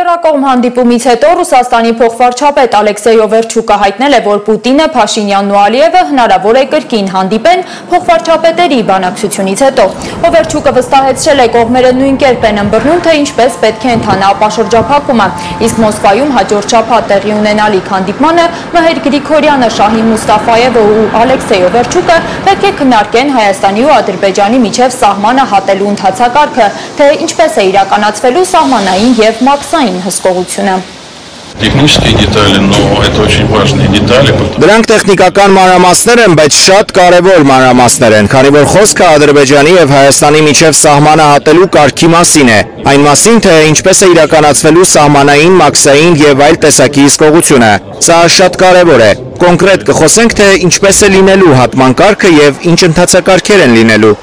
Երակողմ հանդիպումից հետո Ռուսաստանի փոխվարչապետ Ալեքսեյ Օվերչուկը հայտնել է, որ Պուտինը, Փաշինյանն ու Ալիևը հնարավոր է կրկին հանդիպեն փոխվարչապետերի բանակցությունից հետո։ Օվերչուկը վստահեցրել է կողմերը նույն կերպ են ըմբռնում, թե ինչպես պետք է ընթանա ապաշրջափակումը, իսկ Մոսկվայում հաջորդ շաբաթ տեղի ունենալիք հանդիպմանը Մհեր Գրիգորյանը, Շահին Մուստաֆաևը ու Ալեքսեյ Օվերչուկը պետք է քննարկեն Հայաստանի ու Ադրբեջանի միջև սահմանը հատելու ընթացակարգը, թե ինչպես է իրականացվելու սահմանային եւ մաքս այն հսկողությունը։ Տեխնические детали, но это очень важные детали. Դրանք տեխնիկական մանրամասներ են, բայց շատ կարևոր մանրամասներ են, քանի որ խոսքը Ադրբեջանի եւ Հայաստանի միջև սահմանը հատելու կարգի մասին է, այն մասին, թե ինչպես է իրականացվելու սահմանային, մաքսային եւ այլ տեսակի հսկողությունը։ Սա շատ կարևոր է։ Կոնկրետ կխոսենք, թե ինչպես է լինելու հատման կարգը եւ ինչ ընթացակարգեր են լինելու։